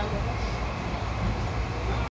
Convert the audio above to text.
¿Ah?